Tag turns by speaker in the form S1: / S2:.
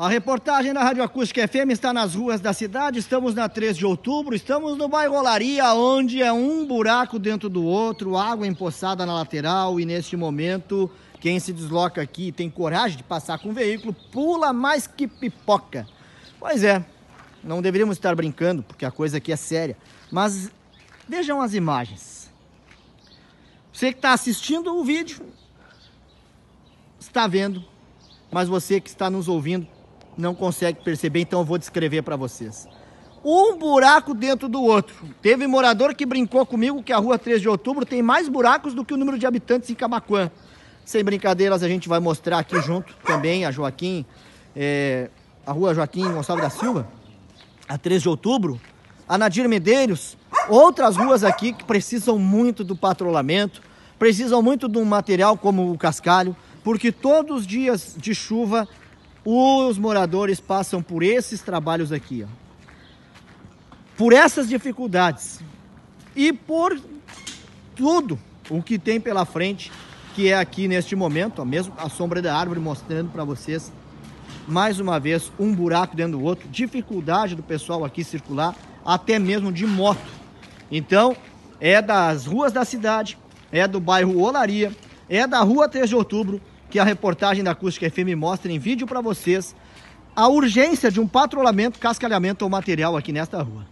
S1: A reportagem da Rádio Acústica FM está nas ruas da cidade. Estamos na 3 de outubro, estamos no bairro Olaria, onde é um buraco dentro do outro, água empoçada na lateral e neste momento quem se desloca aqui e tem coragem de passar com o veículo pula mais que pipoca. Pois é, não deveríamos estar brincando porque a coisa aqui é séria, mas vejam as imagens. Você que está assistindo o vídeo está vendo, mas você que está nos ouvindo não consegue perceber, então eu vou descrever para vocês. Um buraco dentro do outro. Teve morador que brincou comigo que a rua 3 de outubro tem mais buracos do que o número de habitantes em Camacuã. Sem brincadeiras, a gente vai mostrar aqui junto também a Joaquim, é, a rua Joaquim Gonçalves da Silva, a 3 de outubro, a Nadir Medeiros, outras ruas aqui que precisam muito do patrulhamento, precisam muito de um material como o cascalho, porque todos os dias de chuva os moradores passam por esses trabalhos aqui, ó. por essas dificuldades e por tudo o que tem pela frente, que é aqui neste momento, ó, mesmo a sombra da árvore mostrando para vocês mais uma vez um buraco dentro do outro, dificuldade do pessoal aqui circular, até mesmo de moto. Então, é das ruas da cidade, é do bairro Olaria, é da rua 3 de outubro, que a reportagem da Acústica FM mostra em vídeo para vocês a urgência de um patrulhamento, cascalhamento ou material aqui nesta rua.